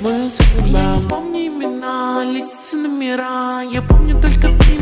Мы Я помню имена, лица, номера Я помню только ты.